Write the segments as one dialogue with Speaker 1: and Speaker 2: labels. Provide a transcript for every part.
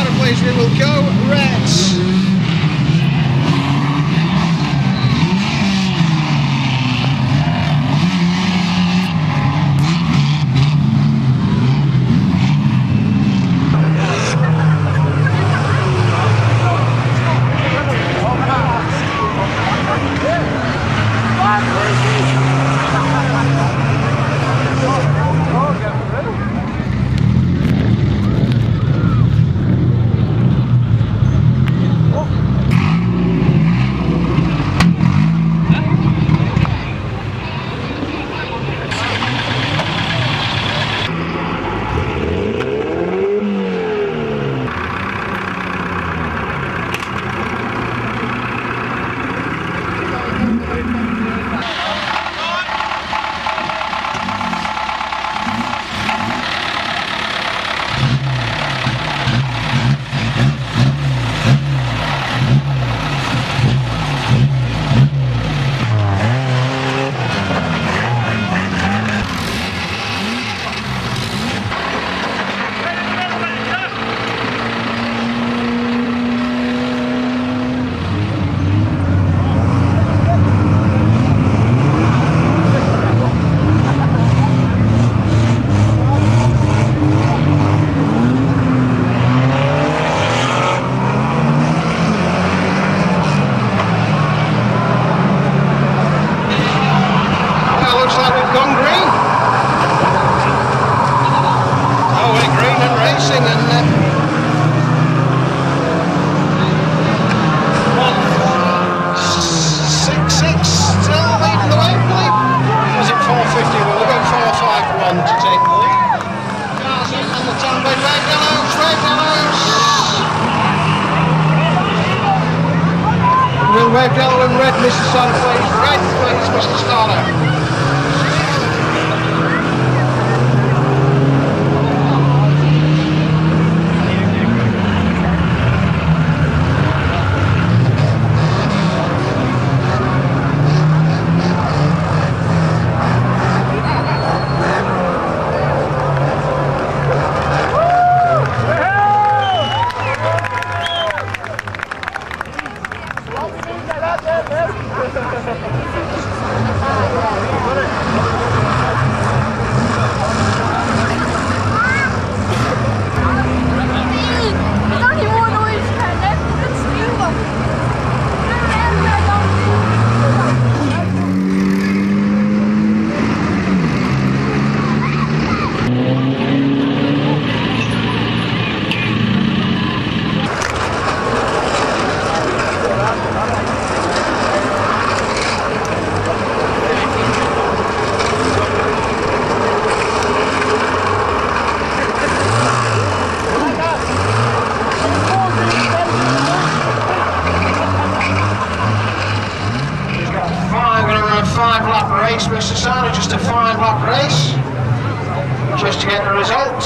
Speaker 1: out of place. We will go rats. Mr. Starter, please. Great, Mr. Starter. just a five lap race, just to get the result.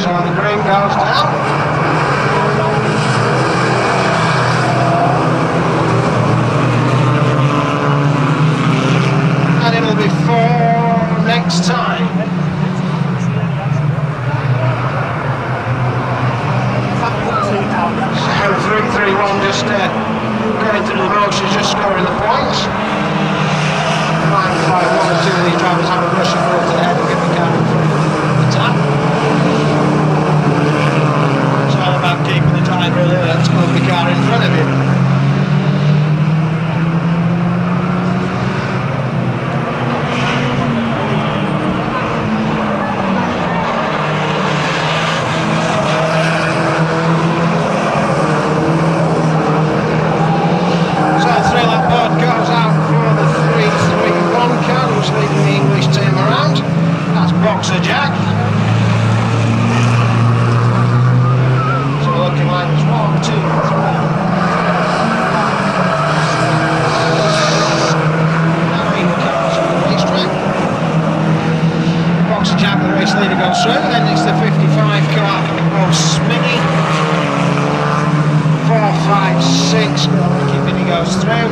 Speaker 1: so the green goes down. Jacqueline Wesley leader goes through. Then it's the 55 car of Smitty. 4, 5, 6, Ricky Binney goes through.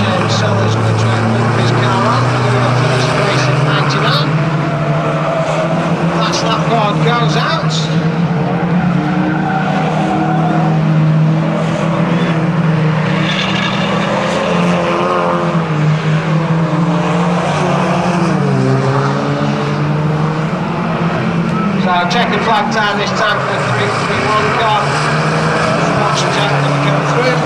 Speaker 1: James Sellers going to try and whip his car on. We're going to finish the race at 99. Last lap board goes out. Down this time for the big 3-1 car. Watch Jack go through.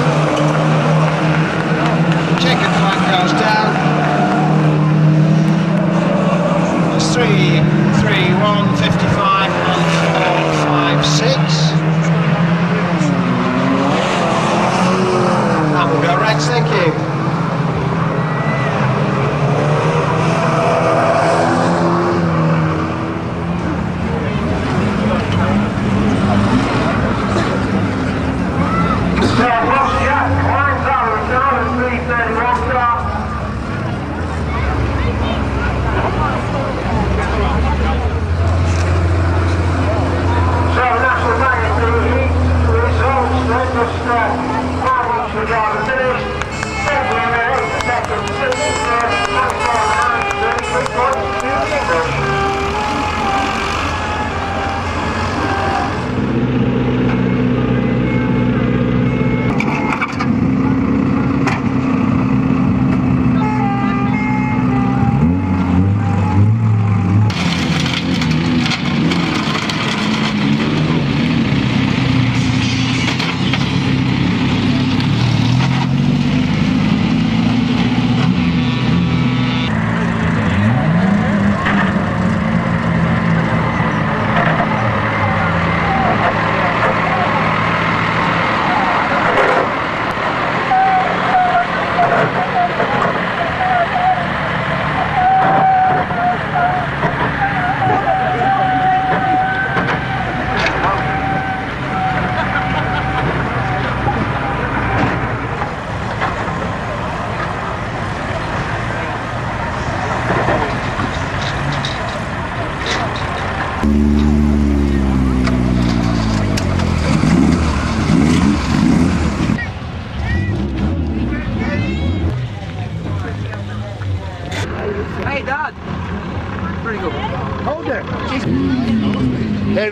Speaker 1: Checkered flag goes down. It's 3, 3, 1, 55 and 4, 5, 6. And we'll go Rex, thank you.
Speaker 2: Hey,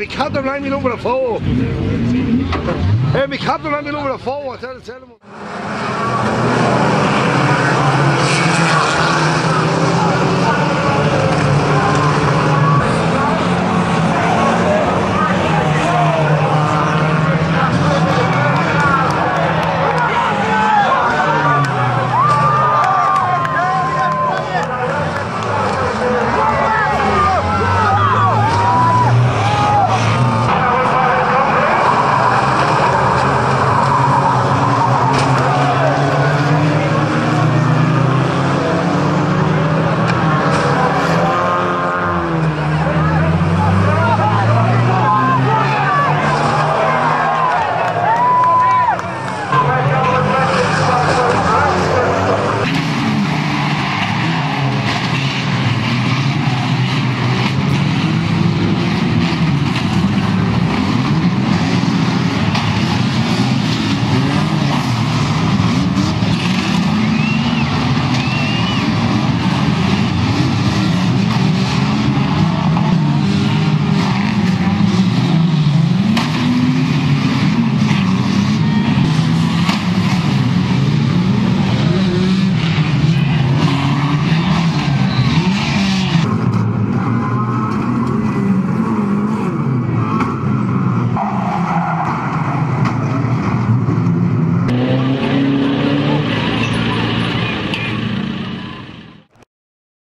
Speaker 3: ik ga er lang niet over de vouw. Ik ga er lang niet over de vouw.